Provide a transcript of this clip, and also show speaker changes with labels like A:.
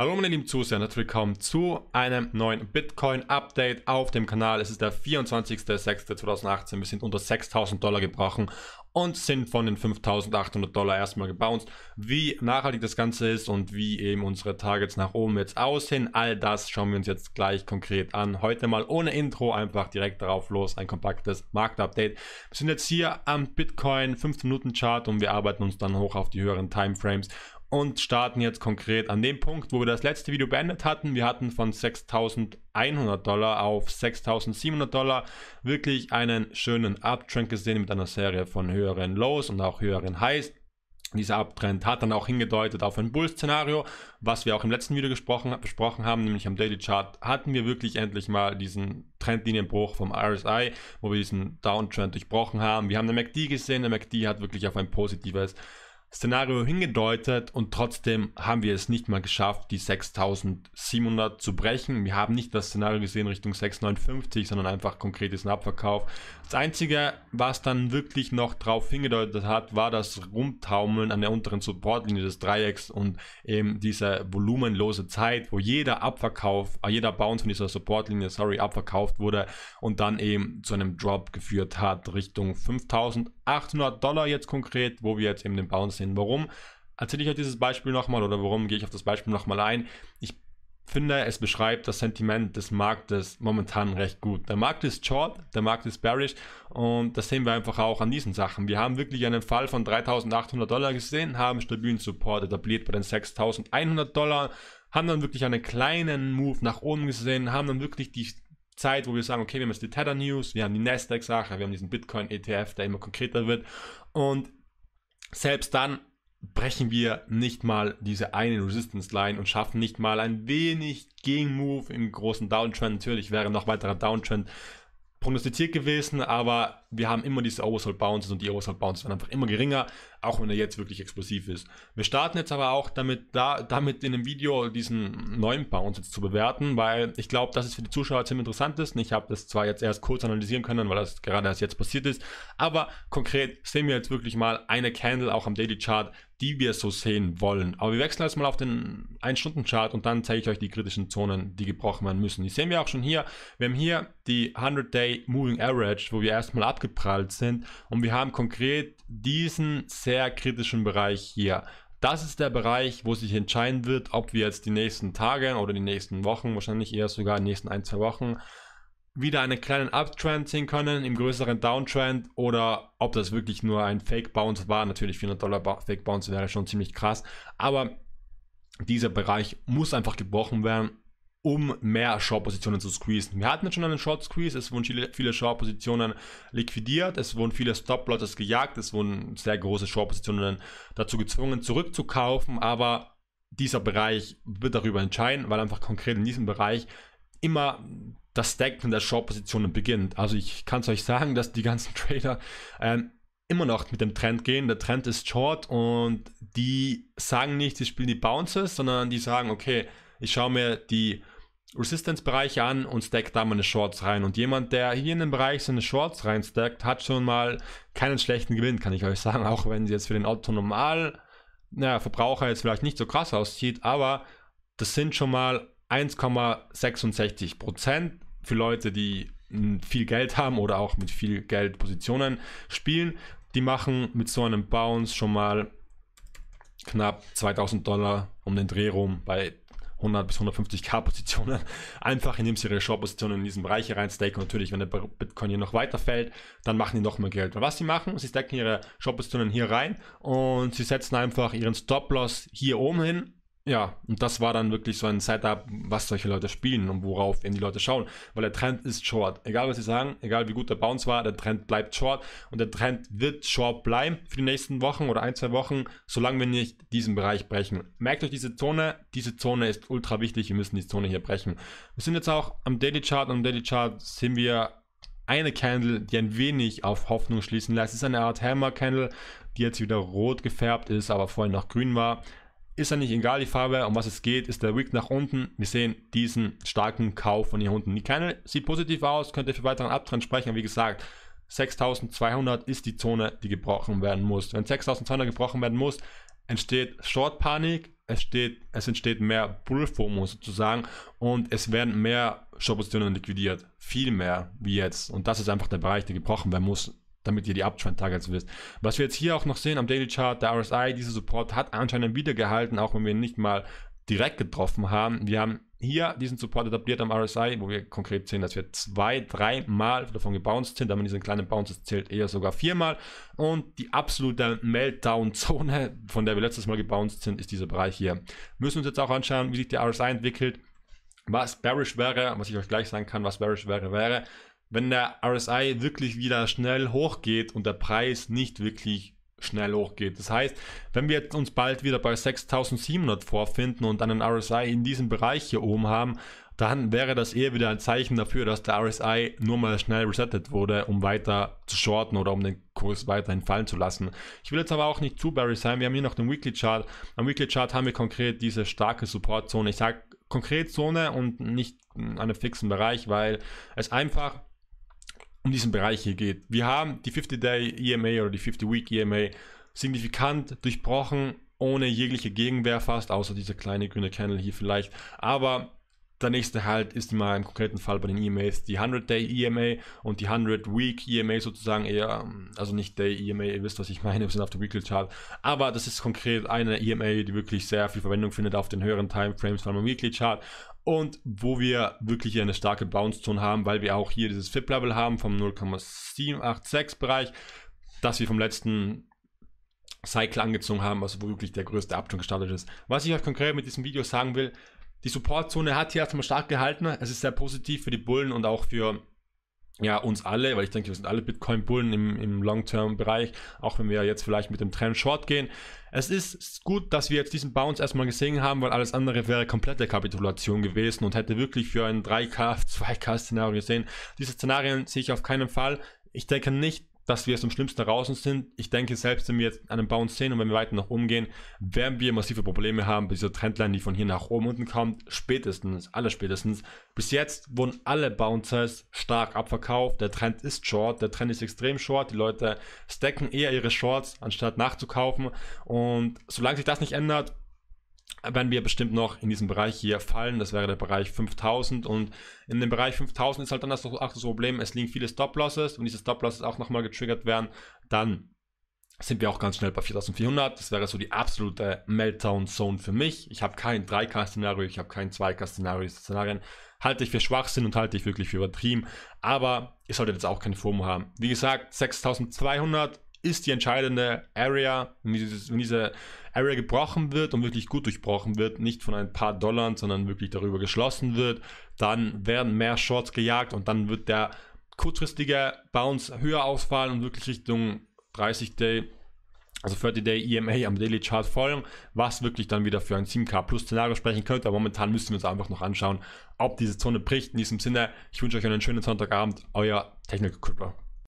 A: Hallo meine lieben Zuseher, herzlich willkommen zu einem neuen Bitcoin-Update auf dem Kanal. Es ist der 24.06.2018, wir sind unter 6000 Dollar gebrochen und sind von den 5800 Dollar erstmal gebounced. Wie nachhaltig das Ganze ist und wie eben unsere Targets nach oben jetzt aussehen, all das schauen wir uns jetzt gleich konkret an. Heute mal ohne Intro, einfach direkt darauf los, ein kompaktes Marktupdate. Wir sind jetzt hier am Bitcoin 15 Minuten Chart und wir arbeiten uns dann hoch auf die höheren Timeframes und starten jetzt konkret an dem Punkt, wo wir das letzte Video beendet hatten. Wir hatten von 6.100 Dollar auf 6.700 Dollar wirklich einen schönen Uptrend gesehen mit einer Serie von höheren Lows und auch höheren Highs. Dieser Uptrend hat dann auch hingedeutet auf ein Bull-Szenario, was wir auch im letzten Video gesprochen, besprochen haben, nämlich am Daily Chart hatten wir wirklich endlich mal diesen Trendlinienbruch vom RSI, wo wir diesen Downtrend durchbrochen haben. Wir haben den MACD gesehen, der MACD hat wirklich auf ein positives Szenario hingedeutet und trotzdem haben wir es nicht mal geschafft, die 6700 zu brechen. Wir haben nicht das Szenario gesehen Richtung 659, sondern einfach konkret diesen Abverkauf. Das Einzige, was dann wirklich noch drauf hingedeutet hat, war das Rumtaumeln an der unteren Supportlinie des Dreiecks und eben diese volumenlose Zeit, wo jeder Abverkauf, äh, jeder Bounce von dieser Supportlinie, sorry, abverkauft wurde und dann eben zu einem Drop geführt hat Richtung 5800 Dollar jetzt konkret, wo wir jetzt eben den Bounce sehen. Warum erzähle ich euch dieses Beispiel nochmal oder warum gehe ich auf das Beispiel nochmal ein? Ich finde, es beschreibt das Sentiment des Marktes momentan recht gut. Der Markt ist short, der Markt ist bearish und das sehen wir einfach auch an diesen Sachen. Wir haben wirklich einen Fall von 3.800 Dollar gesehen, haben stabilen Support etabliert bei den 6.100 Dollar, haben dann wirklich einen kleinen Move nach oben gesehen, haben dann wirklich die Zeit, wo wir sagen, okay, wir haben jetzt die Tether News, wir haben die Nasdaq-Sache, wir haben diesen Bitcoin ETF, der immer konkreter wird und selbst dann brechen wir nicht mal diese eine Resistance Line und schaffen nicht mal ein wenig Gegenmove im großen Downtrend. Natürlich wäre noch weiterer Downtrend prognostiziert gewesen, aber wir haben immer diese Oversold Bounces und die Oversold Bounces werden einfach immer geringer, auch wenn er jetzt wirklich explosiv ist. Wir starten jetzt aber auch damit, da, damit in einem Video diesen neuen Bounce jetzt zu bewerten, weil ich glaube, dass es für die Zuschauer ziemlich interessant ist. Ich habe das zwar jetzt erst kurz analysieren können, weil das gerade erst jetzt passiert ist, aber konkret sehen wir jetzt wirklich mal eine Candle auch am Daily Chart, die wir so sehen wollen. Aber wir wechseln jetzt mal auf den 1-Stunden-Chart und dann zeige ich euch die kritischen Zonen, die gebrochen werden müssen. Die sehen wir auch schon hier. Wir haben hier die 100-Day Moving Average, wo wir erstmal abgeprallt sind und wir haben konkret diesen sehr kritischen Bereich hier. Das ist der Bereich, wo sich entscheiden wird, ob wir jetzt die nächsten Tage oder die nächsten Wochen, wahrscheinlich eher sogar die nächsten ein, zwei Wochen, wieder einen kleinen Uptrend sehen können, im größeren Downtrend oder ob das wirklich nur ein Fake Bounce war. Natürlich 400 Dollar Fake Bounce wäre schon ziemlich krass, aber dieser Bereich muss einfach gebrochen werden, um mehr Short-Positionen zu squeezen. Wir hatten schon einen Short-Squeeze, es wurden viele, viele Short-Positionen liquidiert, es wurden viele Stop-Losses gejagt, es wurden sehr große Short-Positionen dazu gezwungen, zurückzukaufen, aber dieser Bereich wird darüber entscheiden, weil einfach konkret in diesem Bereich immer das Stacken der Short-Positionen beginnt. Also ich kann es euch sagen, dass die ganzen Trader ähm, immer noch mit dem Trend gehen. Der Trend ist Short und die sagen nicht, sie spielen die Bounces, sondern die sagen, okay, ich schaue mir die Resistance-Bereiche an und stack da meine Shorts rein. Und jemand, der hier in den Bereich seine Shorts reinstackt, hat schon mal keinen schlechten Gewinn, kann ich euch sagen. Auch wenn sie jetzt für den Autonormal naja, Verbraucher jetzt vielleicht nicht so krass aussieht, aber das sind schon mal 1,66 Prozent für Leute, die viel Geld haben oder auch mit viel Geld Positionen spielen. Die machen mit so einem Bounce schon mal knapp 2000 Dollar um den Dreh rum bei 100 bis 150k Positionen, einfach indem sie ihre Short-Positionen in diesen Bereich reinstaken. Natürlich, wenn der Bitcoin hier noch weiter fällt, dann machen die noch mehr Geld. Weil was sie machen, sie stacken ihre Short-Positionen hier rein und sie setzen einfach ihren Stop-Loss hier oben hin ja, und das war dann wirklich so ein Setup, was solche Leute spielen und worauf eben die Leute schauen. Weil der Trend ist short. Egal was sie sagen, egal wie gut der Bounce war, der Trend bleibt short und der Trend wird short bleiben für die nächsten Wochen oder ein, zwei Wochen, solange wir nicht diesen Bereich brechen. Merkt euch diese Zone, diese Zone ist ultra wichtig, wir müssen die Zone hier brechen. Wir sind jetzt auch am Daily Chart und am Daily Chart sehen wir eine Candle, die ein wenig auf Hoffnung schließen lässt. Es ist eine Art Hammer Candle, die jetzt wieder rot gefärbt ist, aber vorhin noch grün war. Ist ja nicht egal die Farbe, um was es geht, ist der Wick nach unten. Wir sehen diesen starken Kauf von hier unten. Die Kerne sieht positiv aus, könnte für weiteren Abtrend sprechen. Wie gesagt, 6200 ist die Zone, die gebrochen werden muss. Wenn 6200 gebrochen werden muss, entsteht Short-Panik, es, es entsteht mehr Bull-FOMO sozusagen und es werden mehr Short-Positionen liquidiert. Viel mehr wie jetzt. Und das ist einfach der Bereich, der gebrochen werden muss, damit ihr die Uptrend-Targets wisst. Was wir jetzt hier auch noch sehen am Daily Chart, der RSI, dieser Support hat anscheinend wieder gehalten, auch wenn wir ihn nicht mal direkt getroffen haben. Wir haben hier diesen Support etabliert am RSI, wo wir konkret sehen, dass wir zwei, dreimal davon gebounced sind, aber diese kleinen Bounces zählt eher sogar viermal. Und die absolute Meltdown-Zone, von der wir letztes Mal gebounced sind, ist dieser Bereich hier. Wir müssen uns jetzt auch anschauen, wie sich der RSI entwickelt. Was bearish wäre, was ich euch gleich sagen kann, was bearish wäre, wäre, wenn der RSI wirklich wieder schnell hochgeht und der Preis nicht wirklich schnell hochgeht. Das heißt, wenn wir uns bald wieder bei 6700 vorfinden und einen RSI in diesem Bereich hier oben haben, dann wäre das eher wieder ein Zeichen dafür, dass der RSI nur mal schnell resettet wurde, um weiter zu shorten oder um den Kurs weiterhin fallen zu lassen. Ich will jetzt aber auch nicht zu bearish sein. Wir haben hier noch den Weekly Chart. Am Weekly Chart haben wir konkret diese starke Supportzone. Ich sage konkret Zone und nicht einen fixen Bereich, weil es einfach um diesen Bereich hier geht. Wir haben die 50-Day EMA oder die 50-Week EMA signifikant durchbrochen, ohne jegliche Gegenwehr fast, außer dieser kleine grüne Candle hier vielleicht. Aber der nächste Halt ist mal im konkreten Fall bei den EMAs die 100-Day EMA und die 100-Week EMA sozusagen eher, also nicht Day EMA, ihr wisst, was ich meine, wir sind auf der Weekly Chart. Aber das ist konkret eine EMA, die wirklich sehr viel Verwendung findet auf den höheren Timeframes, allem im Weekly Chart und wo wir wirklich eine starke Bounce-Zone haben, weil wir auch hier dieses FIP-Level haben vom 0,786 Bereich, das wir vom letzten Cycle angezogen haben, also wo wirklich der größte Abstand gestartet ist. Was ich euch konkret mit diesem Video sagen will, die Support-Zone hat hier erstmal stark gehalten. Es ist sehr positiv für die Bullen und auch für ja, uns alle, weil ich denke, wir sind alle Bitcoin-Bullen im, im Long-Term-Bereich, auch wenn wir jetzt vielleicht mit dem Trend Short gehen. Es ist gut, dass wir jetzt diesen Bounce erstmal gesehen haben, weil alles andere wäre komplette Kapitulation gewesen und hätte wirklich für ein 3K, 2K-Szenario gesehen. Diese Szenarien sehe ich auf keinen Fall. Ich denke nicht, dass wir es am schlimmsten draußen sind. Ich denke, selbst wenn wir jetzt einen Bounce sehen und wenn wir weiter nach oben gehen, werden wir massive Probleme haben bei dieser Trendline, die von hier nach oben unten kommt. Spätestens, alle spätestens. Bis jetzt wurden alle Bounces stark abverkauft. Der Trend ist short, der Trend ist extrem short. Die Leute stacken eher ihre Shorts, anstatt nachzukaufen. Und solange sich das nicht ändert, werden wir bestimmt noch in diesem Bereich hier fallen. Das wäre der Bereich 5000 und in dem Bereich 5000 ist halt dann das, auch das Problem, es liegen viele Stop-Losses und diese Stop-Losses auch nochmal getriggert werden, dann sind wir auch ganz schnell bei 4400. Das wäre so die absolute Meltdown-Zone für mich. Ich habe kein 3K-Szenario, ich habe kein 2K-Szenario. Szenarien halte ich für Schwachsinn und halte ich wirklich für übertrieben. Aber ihr solltet jetzt auch keine FOMO haben. Wie gesagt, 6200 ist die entscheidende Area, wenn, dieses, wenn diese Area gebrochen wird und wirklich gut durchbrochen wird, nicht von ein paar Dollar, sondern wirklich darüber geschlossen wird, dann werden mehr Shorts gejagt und dann wird der kurzfristige Bounce höher ausfallen und wirklich Richtung 30 Day, also 30 Day EMA am Daily Chart folgen, was wirklich dann wieder für ein 7K Plus Szenario sprechen könnte. Aber momentan müssen wir uns einfach noch anschauen, ob diese Zone bricht. In diesem Sinne, ich wünsche euch einen schönen Sonntagabend, euer Technical Crippler.